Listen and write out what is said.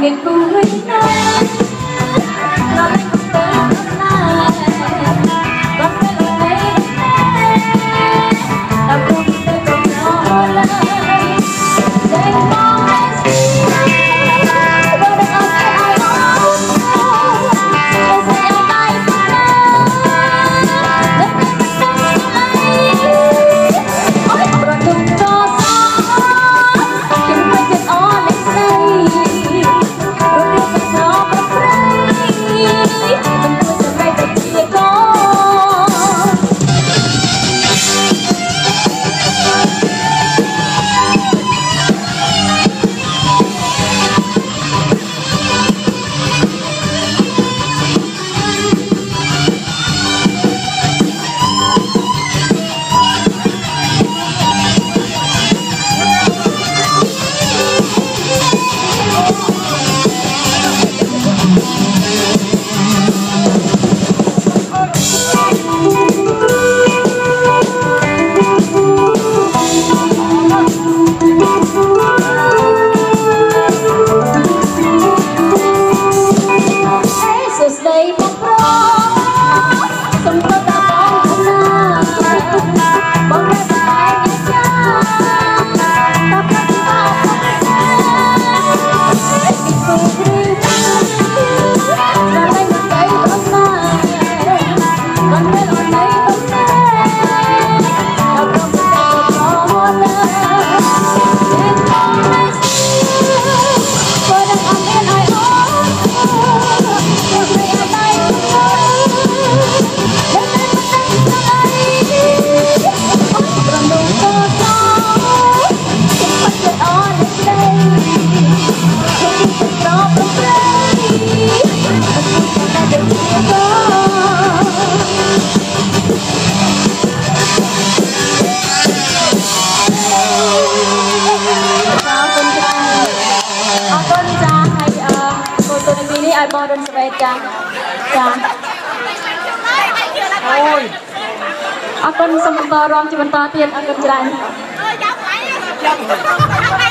Niềm. ឲ្យបងរុនស្វេតចាចាអូយអរគុណសូមបន្តរំជាបន្តទៀតអរគុណច្រើន ơi dòng lại